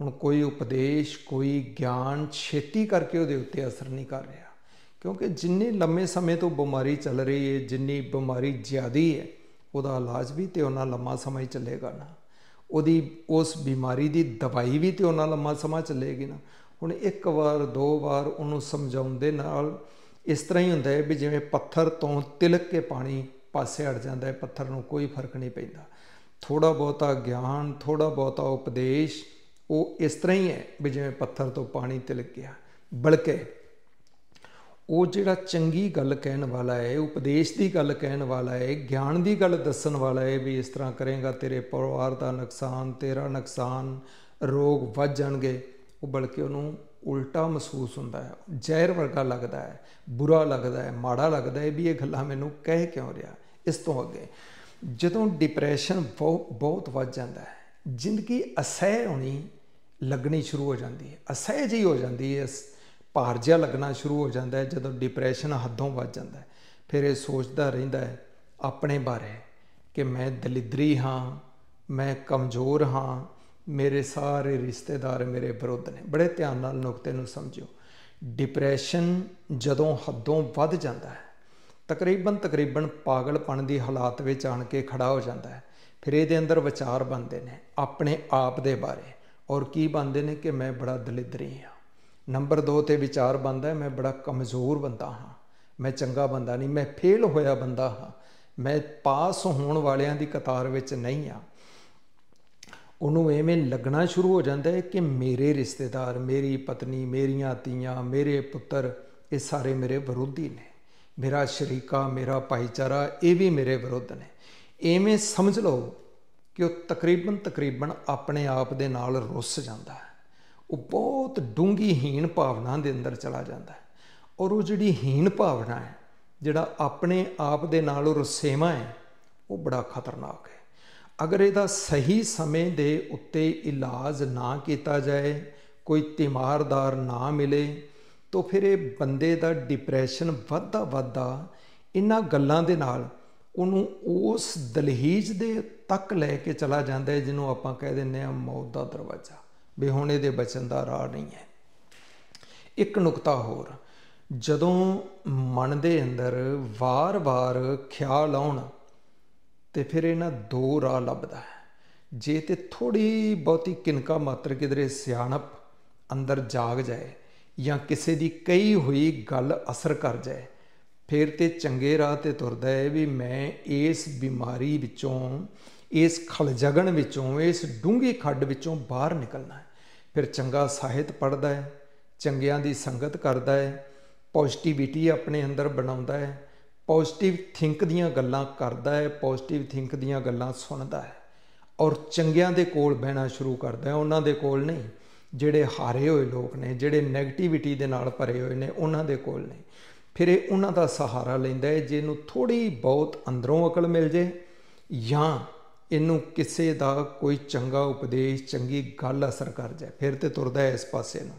ਹੁਣ ਕੋਈ ਉਪਦੇਸ਼, ਕੋਈ ਗਿਆਨ ਛੇਤੀ ਕਰਕੇ ਉਹਦੇ ਉੱਤੇ ਅਸਰ ਨਹੀਂ ਕਰ ਰਿਹਾ। ਕਿਉਂਕਿ ਜਿੰਨੇ ਲੰਮੇ ਸਮੇਂ ਤੋਂ ਬਿਮਾਰੀ ਚੱਲ ਰਹੀ ਹੈ ਜਿੰਨੀ ਬਿਮਾਰੀ ਜ਼ਿਆਦੀ ਹੈ ਉਹਦਾ ਇਲਾਜ ਵੀ ਤੇ ਉਹਨਾਂ ਲੰਮਾ ਸਮਾਂ ਹੀ ਚੱਲੇਗਾ ਨਾ। ਉਹਦੀ, ਉਸ ਬਿਮਾਰੀ ਦੀ ਦਵਾਈ ਵੀ ਤੇ ਉਹਨਾਂ ਲੰਮਾ ਸਮਾਂ ਚੱਲੇਗੀ ਨਾ। ਹੁਣ ਇੱਕ ਵਾਰ, ਦੋ ਵਾਰ ਉਹਨੂੰ ਸਮਝਾਉਣ ਦੇ ਨਾਲ ਇਸ ਤਰ੍ਹਾਂ ਹੀ ਹੁੰਦਾ ਹੈ ਵੀ ਜਿਵੇਂ ਪੱਥਰ ਤੋਂ ਤਿਲਕ ਕੇ ਪਾਣੀ ਪਾਸੇ ਹਟ ਜਾਂਦਾ ਹੈ ਪੱਥਰ ਨੂੰ ਕੋਈ ਫ਼ਰਕ ਨਹੀਂ ਪੈਂਦਾ। ਥੋੜਾ ਬਹੁਤਾ ਗਿਆਨ ਥੋੜਾ ਬਹੁਤਾ ਉਪਦੇਸ਼ ਉਹ ਇਸ ਤਰ੍ਹਾਂ ਹੀ ਹੈ ਵੀ ਜਿਵੇਂ ਪੱਥਰ ਤੋਂ ਪਾਣੀ ਤਿਲਕ ਗਿਆ। ਬਲਕਿ ਉਹ ਜਿਹੜਾ ਚੰਗੀ ਗੱਲ ਕਹਿਣ ਵਾਲਾ ਹੈ, ਉਪਦੇਸ਼ ਦੀ ਗੱਲ ਕਹਿਣ ਵਾਲਾ ਹੈ, ਗਿਆਨ ਦੀ ਗੱਲ ਦੱਸਣ ਵਾਲਾ ਹੈ ਵੀ ਇਸ ਤਰ੍ਹਾਂ ਕਰੇਗਾ, ਤੇਰੇ ਪਰਿਵਾਰ ਦਾ ਨੁਕਸਾਨ, ਤੇਰਾ ਨੁਕਸਾਨ, ਰੋਗ ਵੱਧ ਜਾਣਗੇ। ਉਹ ਬਲਕਿ ਉਹਨੂੰ ਉਲਟਾ ਮਹਿਸੂਸ ਹੁੰਦਾ ਹੈ, ਜ਼ਹਿਰ ਵਰਗਾ ਲੱਗਦਾ ਹੈ, ਬੁਰਾ ਲੱਗਦਾ ਹੈ, ਮਾੜਾ ਲੱਗਦਾ ਹੈ ਵੀ ਇਹ ਗੱਲਾਂ ਮੈਨੂੰ ਕਹਿ ਕਿਉਂ ਰਿਹਾ? ਇਸ ਤੋਂ ਅੱਗੇ, ਜਦੋਂ ਡਿਪਰੈਸ਼ਨ ਬਹੁਤ ਵੱਧ ਜਾਂਦਾ ਹੈ, ਜ਼ਿੰਦਗੀ ਅਸਹਿ ਹੋਣੀ ਲੱਗਣੀ ਸ਼ੁਰੂ ਹੋ ਜਾਂਦੀ ਹੈ ਅਸਹਿ ਜੀ ਹੋ ਜਾਂਦੀ ਹੈ ਭਾਰ ਜਿਹਾ ਲੱਗਣਾ ਸ਼ੁਰੂ ਹੋ ਜਾਂਦਾ ਹੈ, ਜਦੋਂ ਡਿਪਰੈਸ਼ਨ ਹੱਦੋਂ ਵੱਧ ਜਾਂਦਾ ਹੈ। ਫਿਰ ਇਹ ਸੋਚਦਾ ਰਹਿੰਦਾ ਹੈ, ਆਪਣੇ ਬਾਰੇ ਕਿ ਮੈਂ ਦਲਿਦਰੀ ਹਾਂ, ਮੈਂ ਕਮਜ਼ੋਰ ਹਾਂ, ਮੇਰੇ ਸਾਰੇ ਰਿਸ਼ਤੇਦਾਰ ਮੇਰੇ ਵਿਰੁੱਧ ਨੇ। ਬੜੇ ਧਿਆਨ ਨਾਲ ਨੁਕਤੇ ਨੂੰ ਸਮਝਿਓ। ਡਿਪਰੈਸ਼ਨ ਜਦੋਂ ਹੱਦੋਂ ਵੱਧ ਜਾਂਦਾ ਹੈ, ਤਕਰੀਬਨ ਤਕਰੀਬਨ ਪਾਗਲਪਣ ਦੀ ਹਾਲਾਤ ਵਿੱਚ ਆਣ ਕੇ ਖੜਾ ਹੋ ਜਾਂਦਾ ਹੈ। ਫਿਰ ਇਹਦੇ ਅੰਦਰ ਵਿਚਾਰ ਬਣਦੇ ਨੇ, ਆਪਣੇ ਆਪ ਦੇ ਬਾਰੇ। ਔਰ ਕੀ ਬਣਦੇ ਨੇ ਕਿ ਮੈਂ ਬੜਾ ਦਲਿਦਰੀ ਹਾਂ। ਨੰਬਰ 2 ਤੇ ਵਿਚਾਰ ਬਣਦਾ ਮੈਂ ਬੜਾ ਕਮਜ਼ੋਰ ਬੰਦਾ ਹਾਂ। ਮੈਂ ਚੰਗਾ ਬੰਦਾ ਨਹੀਂ, ਮੈਂ ਫੇਲ ਹੋਇਆ ਬੰਦਾ ਹਾਂ। ਮੈਂ ਪਾਸ ਹੋਣ ਵਾਲਿਆਂ ਦੀ ਕਤਾਰ ਵਿੱਚ ਨਹੀਂ ਆ ਉਹਨੂੰ ਐਵੇਂ ਲੱਗਣਾ ਸ਼ੁਰੂ ਹੋ ਜਾਂਦਾ ਹੈ ਕਿ ਮੇਰੇ ਰਿਸ਼ਤੇਦਾਰ, ਮੇਰੀ ਪਤਨੀ, ਮੇਰੀਆਂ ਧੀਆਂ, ਮੇਰੇ ਪੁੱਤਰ, ਇਹ ਸਾਰੇ ਮੇਰੇ ਵਿਰੋਧੀ ਨੇ। ਮੇਰਾ ਸ਼ਰੀਕਾ, ਮੇਰਾ ਭਾਈਚਾਰਾ ਇਹ ਵੀ ਮੇਰੇ ਵਿਰੁੱਧ ਨੇ। ਐਵੇਂ ਸਮਝ ਲਓ ਕਿ ਉਹ ਤਕਰੀਬਨ ਤਕਰੀਬਨ ਆਪਣੇ ਆਪ ਦੇ ਨਾਲ ਰੁੱਸ ਜਾਂਦਾ ਹੈ। ਉਹ ਬਹੁਤ ਡੂੰਗੀ ਹੀਣ ਭਾਵਨਾ ਦੇ ਅੰਦਰ ਚਲਾ ਜਾਂਦਾ ਹੈ। ਔਰ ਉਹ ਜਿਹੜੀ ਹੀਣ ਭਾਵਨਾ ਹੈ, ਜਿਹੜਾ ਆਪਣੇ ਆਪ ਦੇ ਨਾਲ ਰੁੱਸੇਵਾ ਹੈ, ਉਹ ਬੜਾ ਖਤਰਨਾਕ ਹੈ। ਅਗਰ ਇਹਦਾ ਸਹੀ ਸਮੇਂ ਦੇ ਉੱਤੇ ਇਲਾਜ ਨਾ ਕੀਤਾ ਜਾਏ, ਕੋਈ ਤਿਮਾਰਦਾਰ ਨਾ ਮਿਲੇ, ਤਾਂ ਫਿਰ ਇਹ ਬੰਦੇ ਦਾ ਡਿਪਰੈਸ਼ਨ ਵੱਧਦਾ ਵੱਧਦਾ ਇਹਨਾਂ ਗੱਲਾਂ ਦੇ ਨਾਲ ਉਹਨੂੰ ਉਸ ਦਲਹੀਜ ਦੇ ਤੱਕ ਲੈ ਕੇ ਚਲਾ ਜਾਂਦਾ ਹੈ, ਜਿਹਨੂੰ ਆਪਾਂ ਕਹਿ ਦਿੰਦੇ ਆ ਮੌਤ ਦਾ ਦਰਵਾਜ਼ਾ। ਵੀ ਹੁਣ ਇਹਦੇ ਬਚਣ ਦਾ ਰਾਹ ਨਹੀਂ ਹੈ। ਇੱਕ ਨੁਕਤਾ ਹੋਰ, ਜਦੋਂ ਮਨ ਦੇ ਅੰਦਰ ਵਾਰ-ਵਾਰ ਖਿਆਲ ਆਉਣ ਤੇ ਫਿਰ ਇਹਨਾਂ ਦੋ ਰਾਹ ਲੱਭਦਾ ਹੈ। ਜੇ ਤੇ ਥੋੜੀ ਬਹੁਤੀ ਕਿਨਕਾ ਮਾਤਰ ਕਿਧਰੇ ਸਿਆਣਪ ਅੰਦਰ ਜਾਗ ਜਾਏ ਜਾਂ ਕਿਸੇ ਦੀ ਕਹੀ ਹੋਈ ਗੱਲ ਅਸਰ ਕਰ ਜਾਏ ਫਿਰ ਤੇ ਚੰਗੇ ਰਾਹ ਤੇ ਤੁਰਦਾ ਹੈ ਵੀ ਮੈਂ ਇਸ ਬਿਮਾਰੀ ਵਿੱਚੋਂ, ਇਸ ਖਲਜਗਣ ਵਿੱਚੋਂ, ਇਸ ਡੂੰਗੀ ਖੱਡ ਵਿੱਚੋਂ ਬਾਹਰ ਨਿਕਲਣਾ ਹੈ ਫਿਰ ਚੰਗਾ ਸਾਹਿਤ ਪੜ੍ਹਦਾ ਹੈ ਚੰਗਿਆਂ ਦੀ ਸੰਗਤ ਕਰਦਾ ਹੈ ਪੋਜ਼ਿਟਿਵਿਟੀ ਆਪਣੇ ਅੰਦਰ ਬਣਾਉਂਦਾ ਹੈ ਪੋਜ਼ਿਟਿਵ ਥਿੰਕ ਦੀਆਂ ਗੱਲਾਂ ਕਰਦਾ ਹੈ ਪੋਜ਼ਿਟਿਵ ਥਿੰਕ ਦੀਆਂ ਗੱਲਾਂ ਸੁਣਦਾ ਹੈ ਔਰ ਚੰਗਿਆਂ ਦੇ ਕੋਲ ਬਹਿਣਾ ਸ਼ੁਰੂ ਕਰਦਾ ਹੈ ਉਹਨਾਂ ਦੇ ਕੋਲ ਨਹੀਂ। ਜਿਹੜੇ ਹਾਰੇ ਹੋਏ ਲੋਕ ਨੇ, ਜਿਹੜੇ 네ਗੇਟਿਵਿਟੀ ਦੇ ਨਾਲ ਭਰੇ ਹੋਏ ਨੇ, ਉਹਨਾਂ ਦੇ ਕੋਲ ਨਹੀਂ। ਫਿਰ ਇਹ ਉਹਨਾਂ ਦਾ ਸਹਾਰਾ ਲੈਂਦਾ ਹੈ, ਜਿਹਨੂੰ ਥੋੜੀ ਬਹੁਤ ਅੰਦਰੋਂ ਅਕਲ ਮਿਲ ਜੇ ਜਾਂ ਇਹਨੂੰ ਕਿਸੇ ਦਾ ਕੋਈ ਚੰਗਾ ਉਪਦੇਸ਼, ਚੰਗੀ ਗੱਲ ਅਸਰ ਕਰ ਜਾਏ, ਫਿਰ ਤੇ ਤੁਰਦਾ ਹੈ ਇਸ ਪਾਸੇ ਨੂੰ।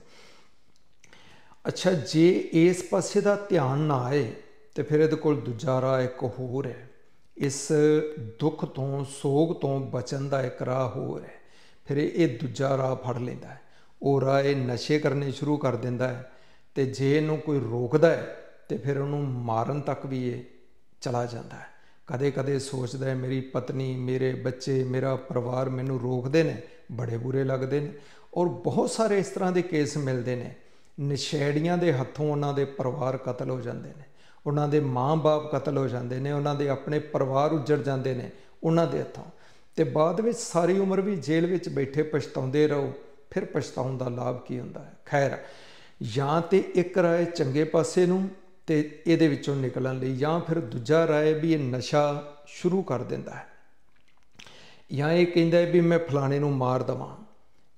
ਅੱਛਾ, ਜੇ ਇਸ ਪਾਸੇ ਦਾ ਧਿਆਨ ਨਾ ਆਏ, ਤੇ ਫਿਰ ਇਹਦੇ ਕੋਲ ਦੂਜਾ ਰਾਹ ਇੱਕ ਹੋਰ ਹੈ। ਇਸ ਦੁੱਖ ਤੋਂ, ਸੋਗ ਤੋਂ ਬਚਣ ਦਾ ਇੱਕ ਰਾਹ ਹੋਰ ਹੈ। ਫਿਰ ਇਹ ਦੂਜਾ ਰਾਹ ਫੜ ਲੈਂਦਾ ਹੈ। ਉਹ ਰਾਹ ਇਹ ਨਸ਼ੇ ਕਰਨੇ ਸ਼ੁਰੂ ਕਰ ਦਿੰਦਾ ਹੈ ਤੇ ਜੇ ਇਹਨੂੰ ਕੋਈ ਰੋਕਦਾ ਹੈ ਤੇ ਫਿਰ ਉਹਨੂੰ ਮਾਰਨ ਤੱਕ ਵੀ ਇਹ ਚਲਾ ਜਾਂਦਾ ਹੈ। ਕਦੇ ਕਦੇ ਸੋਚਦਾ ਹੈ, ਮੇਰੀ ਪਤਨੀ, ਮੇਰੇ ਬੱਚੇ, ਮੇਰਾ ਪਰਿਵਾਰ ਮੈਨੂੰ ਰੋਕਦੇ ਨੇ, ਬੜੇ ਬੁਰੇ ਲੱਗਦੇ ਨੇ ਔਰ ਬਹੁਤ ਸਾਰੇ ਇਸ ਤਰ੍ਹਾਂ ਦੇ ਕੇਸ ਮਿਲਦੇ ਨੇ। ਨਸ਼ੇੜੀਆਂ ਦੇ ਹੱਥੋਂ ਉਹਨਾਂ ਦੇ ਪਰਿਵਾਰ ਕਤਲ ਹੋ ਜਾਂਦੇ ਨੇ, ਉਹਨਾਂ ਦੇ ਮਾਂ-ਬਾਪ ਕਤਲ ਹੋ ਜਾਂਦੇ ਨੇ, ਉਹਨਾਂ ਦੇ ਆਪਣੇ ਪਰਿਵਾਰ ਉੱਜੜ ਜਾਂਦੇ ਨੇ ਉਹਨਾਂ ਦੇ ਹੱਥੋਂ। ਤੇ ਬਾਅਦ ਵਿੱਚ ਸਾਰੀ ਉਮਰ ਵੀ ਜੇਲ੍ਹ ਵਿੱਚ ਬੈਠੇ ਪਛਤਾਉਂਦੇ ਰਹੋ, ਫਿਰ ਪਛਤਾਉਣ ਦਾ ਲਾਭ ਕੀ ਹੁੰਦਾ ਹੈ? ਖੈਰ, ਜਾਂ ਤੇ ਇੱਕ ਰਾਏ ਚੰਗੇ ਪਾਸੇ ਨੂੰ ਤੇ ਇਹਦੇ ਵਿੱਚੋਂ ਨਿਕਲਣ ਲਈ ਜਾਂ ਫਿਰ ਦੂਜਾ ਰਾਏ ਵੀ ਇਹ ਨਸ਼ਾ ਸ਼ੁਰੂ ਕਰ ਦਿੰਦਾ ਹੈ। ਜਾਂ ਇਹ ਕਹਿੰਦਾ ਹੈ ਵੀ ਮੈਂ ਫਲਾਣੇ ਨੂੰ ਮਾਰ ਦਵਾਂ,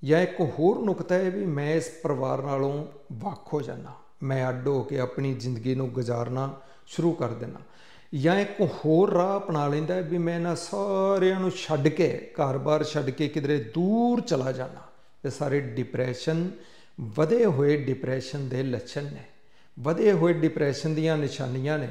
ਜਾਂ ਇੱਕ ਹੋਰ ਨੁਕਤਾ ਹੈ ਵੀ ਮੈਂ ਇਸ ਪਰਿਵਾਰ ਨਾਲੋਂ ਵੱਖ ਹੋ ਜਾਣਾ ਮੈਂ ਅੱਡ ਹੋ ਕੇ ਆਪਣੀ ਜ਼ਿੰਦਗੀ ਨੂੰ ਗੁਜ਼ਾਰਨਾ ਸ਼ੁਰੂ ਕਰ ਦੇਣਾ ਜਾਂ ਇੱਕ ਹੋਰ ਰਾਹ ਅਪਣਾ ਲੈਂਦਾ ਹੈ ਵੀ ਮੈਂ ਇਹਨਾਂ ਸਾਰਿਆਂ ਨੂੰ ਛੱਡ ਕੇ ਘਰ-ਬਾਰ ਛੱਡ ਕੇ ਕਿਧਰੇ ਦੂਰ ਚਲਾ ਜਾਣਾ ਇਹ ਸਾਰੇ ਡਿਪਰੈਸ਼ਨ ਵਧੇ ਹੋਏ ਡਿਪਰੈਸ਼ਨ ਦੇ ਲੱਛਣ ਨੇ। ਵਧੇ ਹੋਏ ਡਿਪਰੈਸ਼ਨ ਦੀਆਂ ਨਿਸ਼ਾਨੀਆਂ ਨੇ।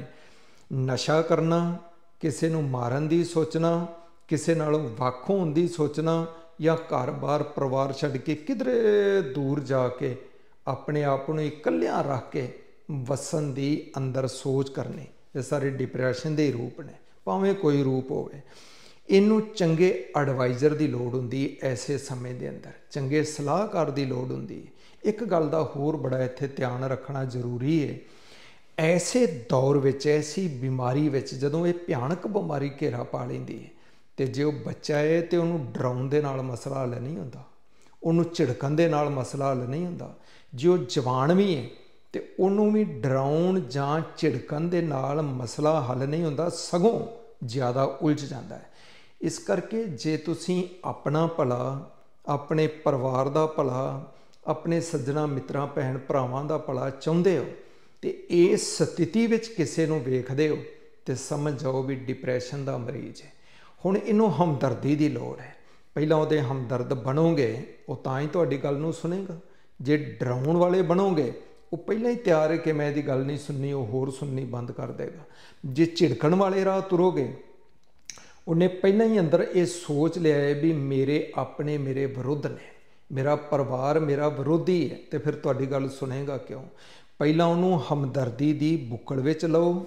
ਨਸ਼ਾ ਕਰਨਾ, ਕਿਸੇ ਨੂੰ ਮਾਰਨ ਦੀ ਸੋਚਣਾ, ਕਿਸੇ ਨਾਲੋਂ ਵੱਖ ਹੋਣ ਦੀ ਸੋਚਣਾ ਜਾਂ ਘਰ-ਬਾਰ ਪਰਿਵਾਰ ਛੱਡ ਕੇ ਕਿਧਰੇ ਦੂਰ ਜਾ ਕੇ ਆਪਣੇ ਆਪ ਨੂੰ ਇਕੱਲਿਆਂ ਰੱਖ ਕੇ ਵਸਣ ਦੀ ਅੰਦਰ ਸੋਚ ਕਰਨੀ, ਇਹ ਸਾਰੇ ਡਿਪਰੈਸ਼ਨ ਦੇ ਰੂਪ ਨੇ, ਭਾਵੇਂ ਕੋਈ ਰੂਪ ਹੋਵੇ। ਇਹਨੂੰ ਚੰਗੇ ਐਡਵਾਈਜ਼ਰ ਦੀ ਲੋੜ ਹੁੰਦੀ ਐਸੇ ਸਮੇਂ ਦੇ ਅੰਦਰ, ਚੰਗੇ ਸਲਾਹਕਾਰ ਦੀ ਲੋੜ ਹੁੰਦੀ। ਇੱਕ ਗੱਲ ਦਾ ਹੋਰ ਬੜਾ ਇੱਥੇ ਧਿਆਨ ਰੱਖਣਾ ਜ਼ਰੂਰੀ ਹੈ ਐਸੇ ਦੌਰ ਵਿੱਚ, ਐਸੀ ਬਿਮਾਰੀ ਵਿੱਚ ਜਦੋਂ ਇਹ ਭਿਆਨਕ ਬਿਮਾਰੀ ਘੇਰਾ ਪਾ ਲੈਂਦੀ ਹੈ ਤੇ ਜੇ ਉਹ ਬੱਚਾ ਹੈ ਤੇ ਉਹਨੂੰ ਡਰਾਉਣ ਦੇ ਨਾਲ ਮਸਲਾ ਹੱਲ ਨਹੀਂ ਹੁੰਦਾ। ਉਹਨੂੰ ਝਿੜਕਣ ਦੇ ਨਾਲ ਮਸਲਾ ਹੱਲ ਨਹੀਂ ਹੁੰਦਾ। ਜੇ ਉਹ ਜਵਾਨ ਵੀ ਹੈ ਤੇ ਉਹਨੂੰ ਵੀ ਡਰਾਉਣ ਜਾਂ ਝਿੜਕਣ ਦੇ ਨਾਲ ਮਸਲਾ ਹੱਲ ਨਹੀਂ ਹੁੰਦਾ, ਸਗੋਂ ਜ਼ਿਆਦਾ ਉਲਝ ਜਾਂਦਾ ਹੈ ਇਸ ਕਰਕੇ ਜੇ ਤੁਸੀਂ ਆਪਣਾ ਭਲਾ, ਆਪਣੇ ਪਰਿਵਾਰ ਦਾ ਭਲਾ ਆਪਣੇ ਸੱਜਣਾ, ਮਿੱਤਰਾਂ, ਭੈਣ ਭਰਾਵਾਂ ਦਾ ਭਲਾ ਚਾਹੁੰਦੇ ਹੋ ਤੇ ਇਸ ਸਥਿਤੀ ਵਿੱਚ ਕਿਸੇ ਨੂੰ ਵੇਖਦੇ ਹੋ ਤੇ ਸਮਝ ਜਾਓ ਵੀ ਡਿਪਰੈਸ਼ਨ ਦਾ ਮਰੀਜ਼ ਹੈ। ਹੁਣ ਇਹਨੂੰ ਹਮਦਰਦੀ ਦੀ ਲੋੜ ਹੈ। ਪਹਿਲਾਂ ਉਹਦੇ ਹਮਦਰਦ ਬਣੋਗੇ, ਉਹ ਤਾਂ ਹੀ ਤੁਹਾਡੀ ਗੱਲ ਨੂੰ ਸੁਣੇਗਾ। ਜੇ ਡਰਾਉਣ ਵਾਲੇ ਬਣੋਗੇ, ਉਹ ਪਹਿਲਾਂ ਹੀ ਤਿਆਰ ਹੈ ਕਿ ਮੈਂ ਇਹਦੀ ਗੱਲ ਨਹੀਂ ਸੁਣਨੀ, ਉਹ ਹੋਰ ਸੁਣਨੀ ਬੰਦ ਕਰ ਦੇਗਾ। ਜੇ ਝਿੜਕਣ ਵਾਲੇ ਰਾਹ ਤੁਰੋਗੇ, ਉਹਨੇ ਪਹਿਲਾਂ ਹੀ ਅੰਦਰ ਇਹ ਸੋਚ ਲਿਆ ਹੈ ਵੀ ਮੇਰੇ ਆਪਣੇ ਮੇਰੇ ਵਿਰੁੱਧ ਨੇ। ਮੇਰਾ ਪਰਿਵਾਰ ਮੇਰਾ ਵਿਰੋਧੀ ਹੈ, ਤੇ ਫਿਰ ਤੁਹਾਡੀ ਗੱਲ ਸੁਣੇਗਾ ਕਿਉਂ? ਪਹਿਲਾਂ ਉਹਨੂੰ ਹਮਦਰਦੀ ਦੀ ਬੁੱਕਲ ਵਿੱਚ ਲਓ,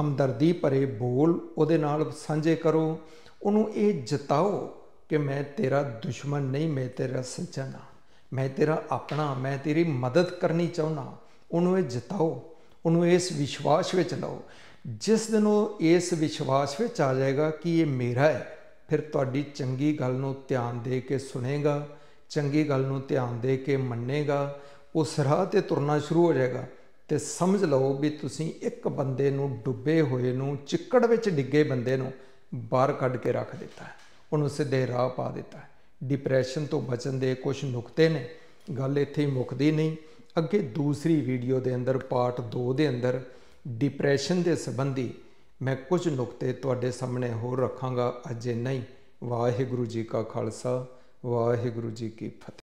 ਹਮਦਰਦੀ ਭਰੇ ਬੋਲ ਉਹਦੇ ਨਾਲ ਸਾਂਝੇ ਕਰੋ, ਉਹਨੂੰ ਇਹ ਜਤਾਓ ਕਿ ਮੈਂ ਤੇਰਾ ਦੁਸ਼ਮਣ ਨਹੀਂ, ਮੈਂ ਤੇਰਾ ਸੱਜਣ ਹਾਂ, ਮੈਂ ਤੇਰਾ ਆਪਣਾ, ਮੈਂ ਤੇਰੀ ਮਦਦ ਕਰਨੀ ਚਾਹੁੰਦਾ ਉਹਨੂੰ ਇਹ ਜਤਾਓ, ਉਹਨੂੰ ਇਸ ਵਿਸ਼ਵਾਸ ਵਿੱਚ ਲਓ। ਜਿਸ ਦਿਨ ਉਹ ਇਸ ਵਿਸ਼ਵਾਸ ਵਿੱਚ ਆ ਜਾਏਗਾ ਕਿ ਇਹ ਮੇਰਾ ਹੈ, ਫਿਰ ਤੁਹਾਡੀ ਚੰਗੀ ਗੱਲ ਨੂੰ ਧਿਆਨ ਦੇ ਕੇ ਸੁਣੇਗਾ ਚੰਗੀ ਗੱਲ ਨੂੰ ਧਿਆਨ ਦੇ ਕੇ ਮੰਨੇਗਾ, ਉਸ ਰਾਹ ਤੇ ਤੁਰਨਾ ਸ਼ੁਰੂ ਹੋ ਜਾਏਗਾ ਤੇ ਸਮਝ ਲਓ ਵੀ ਤੁਸੀਂ ਇੱਕ ਬੰਦੇ ਨੂੰ ਡੁੱਬੇ ਹੋਏ ਨੂੰ, ਚਿੱਕੜ ਵਿੱਚ ਡਿੱਗੇ ਬੰਦੇ ਨੂੰ ਬਾਹਰ ਕੱਢ ਕੇ ਰੱਖ ਦਿੱਤਾ ਹੈ। ਉਹਨੂੰ ਸਿੱਧੇ ਰਾਹ ਪਾ ਦਿੱਤਾ ਹੈ। ਡਿਪਰੈਸ਼ਨ ਤੋਂ ਬਚਣ ਦੇ ਕੁਝ ਨੁਕਤੇ ਨੇ। ਗੱਲ ਇੱਥੇ ਹੀ ਮੁੱਕਦੀ ਨਹੀਂ। ਅੱਗੇ ਦੂਸਰੀ ਵੀਡੀਓ ਦੇ ਅੰਦਰ ਪਾਰਟ 2 ਦੇ ਅੰਦਰ ਡਿਪਰੈਸ਼ਨ ਦੇ ਸੰਬੰਧੀ ਮੈਂ ਕੁਝ ਨੁਕਤੇ ਤੁਹਾਡੇ ਸਾਹਮਣੇ ਹੋਰ ਰੱਖਾਂਗਾ। ਅਜੇ ਨਹੀਂ ਵਾਹਿਗੁਰੂ ਜੀ ਕਾ ਖਾਲਸਾ। ਵਾਹਿਗੁਰੂ ਜੀ ਕੀ ਫਤਿਹ।